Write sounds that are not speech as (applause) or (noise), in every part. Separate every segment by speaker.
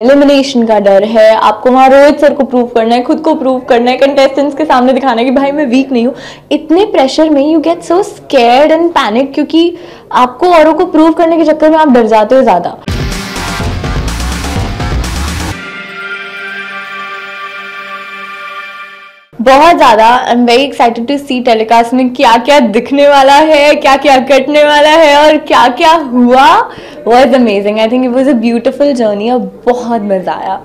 Speaker 1: Elimination का डर है। आपको वहाँ रोहित सर को प्रूव करना है, खुद को प्रूव करना है कंटेस्टेंट्स के सामने दिखाना है कि भाई मैं वीक नहीं हूँ। इतने प्रेशर में you get so scared and panic क्योंकि आपको औरों को प्रूव करने के चक्कर में आप डर जाते हो ज़्यादा। बहुत ज़्यादा I am very excited to see telecast में क्या क्या दिखने वाला है क्या क्या कटने वाला है और क्या क्या हुआ was amazing I think it was a beautiful journey और बहुत मज़ा आया।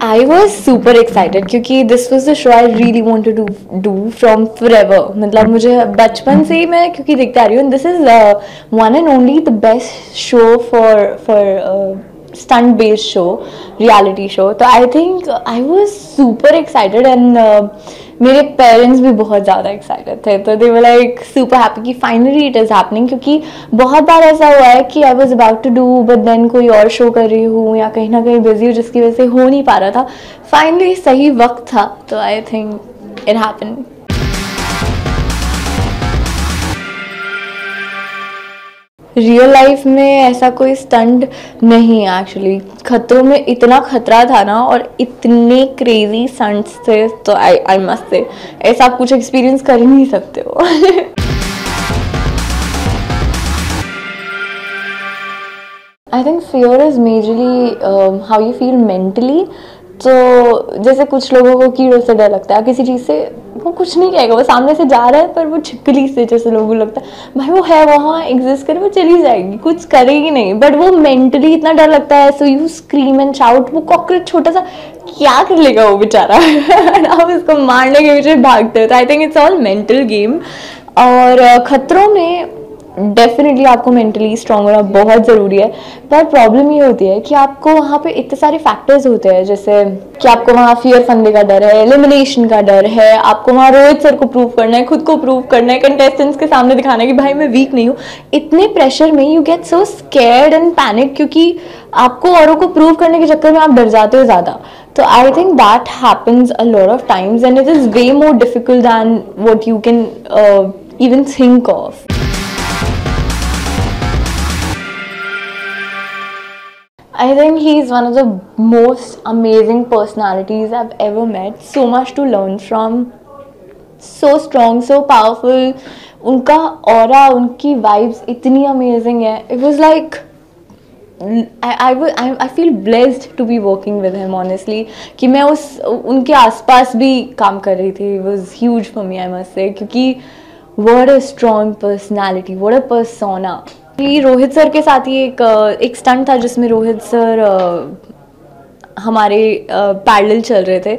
Speaker 1: I was super excited क्योंकि this was the show I really wanted to do from forever. मतलब मुझे बचपन से ही मैं क्योंकि देखते आ रही हूँ is uh, one and only the best show for uh, stunt based show reality show. तो I think I was super excited uh, मेरे पेरेंट्स भी बहुत ज़्यादा एक्साइटेड थे। तो they were like super happy कि फाइनली इट इज़ हैपनिंग क्योंकि बहुत बार ऐसा हुआ है कि I was about to do but then कोई और शो कर रही हूँ या कहीं ना कहीं बिज़ी हूँ जिसकी वजह से हो नहीं पा रहा था। फाइनली सही वक्त था। तो I think it happen real life में ऐसा कोई स्टंट नहीं है एक्चुअली खतरों में इतना खतरा था ना और इतने क्रेजी स्टंट्स थे तो आई आई मस्ट से ऐसा आप कुछ एक्सपीरियंस कर ही नहीं सकते हो। I think fear is majorly how you feel mentally तो जैसे कुछ लोगों को कीड़ों से डर लगता है, किसी चीज़ से वो कुछ नहीं कहेगा, वो सामने से जा रहा है, पर वो छिपकली से, जैसे लोगों को लगता है। भाई, वो है वहाँ एग्जिस्ट करे, वो चली जाएगी, कुछ करेगी नहीं। बट वो मेंटली इतना डर लगता है so you scream and shout वो कॉकरोच छोटा सा क्या कर लेगा वो बेचारा? (laughs) आप इसको मारने के पीछे भागते हो। तो I think it's all mental game और खतरों में डेफिनेटली आपको मेंटली स्ट्रांग होना बहुत ज़रूरी है। पर प्रॉब्लम ये होती है कि आपको वहाँ पे इतने सारे फैक्टर्स होते हैं, जैसे कि आपको वहाँ फियर फंडे का डर है एलिमिनेशन का डर है, आपको वहाँ रोहित सर को प्रूव करना है, खुद को प्रूव करना है कंटेस्टेंट्स के सामने दिखाना है कि भाई मैं वीक नहीं हूँ। इतने प्रेशर में you get so scared and panic क्योंकि आपको औरों को प्रूव करने के चक्कर में आप डर जाते हो ज़्यादा। तो I think that happens a lot of times and it is way more difficult than what you can even think of I think he's one of the most amazing personalities I've ever met. So much to learn from. So strong, so powerful. उनका और उनकी vibes इतनी amazing है it was like I I feel blessed to be working with him honestly कि मैं उस उनके आसपास भी काम कर रही थी was huge for me I must say क्योंकि what a strong personality what a persona Rohit sir के साथ ही एक एक स्टंट था जिसमें रोहित सर हमारे पैडल चल रहे थे।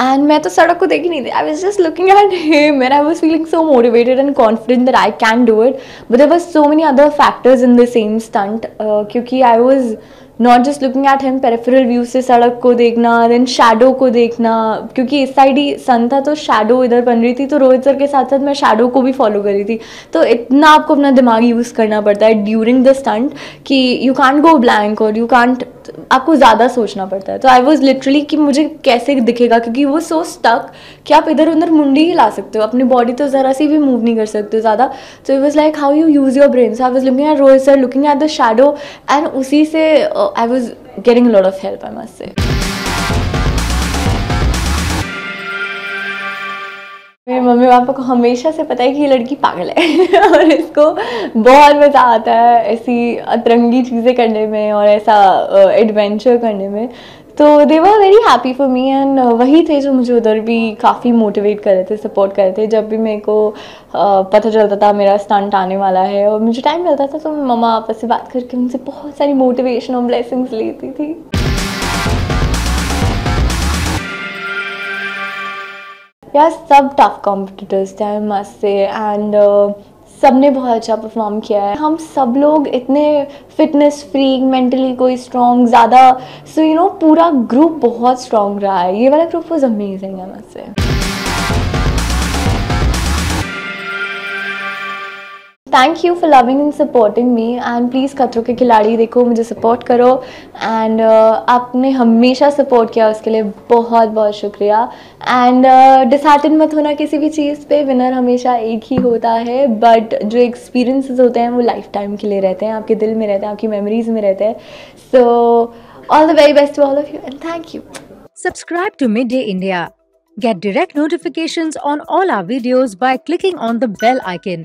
Speaker 1: एंड मैं तो सड़क को देख ही नहीं थी। I was just looking at him and I was feeling so motivated and confident that I can do it but there was so many other factors in the same stunt क्योंकि I was not just looking at him peripheral view से सड़क को देखना then shadow को देखना, क्योंकि इस side ही सन था तो शेडो इधर बन रही थी तो रोहित सर के साथ साथ मैं शेडो को भी फॉलो कर रही थी। तो इतना आपको अपना दिमाग यूज़ करना पड़ता है ड्यूरिंग द स्टंट कि यू कांट गो ब्लैंक और यू कांट आपको ज़्यादा सोचना पड़ता है। तो आई वॉज़ लिटरली कि मुझे कैसे दिखेगा? क्योंकि वो सो स्टक कि आप इधर उधर मुंडी ही ला सकते हो। अपनी बॉडी तो ज़रा सी भी मूव नहीं कर सकते हो ज़्यादा। तो it was like how you use your brain so I was looking at rose sir looking at the shadow and उसी से I was getting lot of help I must say mummy पापा को हमेशा से पता है कि ये लड़की पागल है। (laughs) और इसको बहुत मज़ा आता है ऐसी अतरंगी चीज़ें करने में और ऐसा एडवेंचर करने में। तो they were very happy for me and वही थे जो मुझे उधर भी काफ़ी मोटिवेट कर रहे थे सपोर्ट कर रहे थे। जब भी मेरे को पता चलता था मेरा स्टंट आने वाला है और मुझे टाइम मिलता था तो मैं मम्मा आपस से बात करके उनसे बहुत सारी मोटिवेशन और ब्लेसिंग्स लेती थी। यार सब टफ कॉम्पिटिटर्स थे आई से एंड सबने बहुत अच्छा परफॉर्म किया है। हम सब लोग इतने फिटनेस फ्री मेंटली कोई स्ट्रॉन्ग ज़्यादा सो यू नो पूरा ग्रुप बहुत स्ट्रॉन्ग रहा है। ये वाला ग्रुप वॉज़ अमेजिंग है मुझसे thank you for loving and supporting me and please Khatron ke Khiladi देखो मुझे सपोर्ट करो. एंड uh, आपने हमेशा सपोर्ट किया उसके लिए बहुत बहुत शुक्रिया. एंड डिसहार्टेड uh, मत होना किसी भी चीज़ पे. विनर हमेशा एक ही होता है. बट जो एक्सपीरियंसेस होते हैं वो लाइफ टाइम के लिए रहते हैं. आपके दिल में रहते हैं आपकी मेमोरीज में रहते हैं. So all the very best to all of you and thank you
Speaker 2: Subscribe to Midday India. Get direct notifications on all our videos by clicking on the bell icon.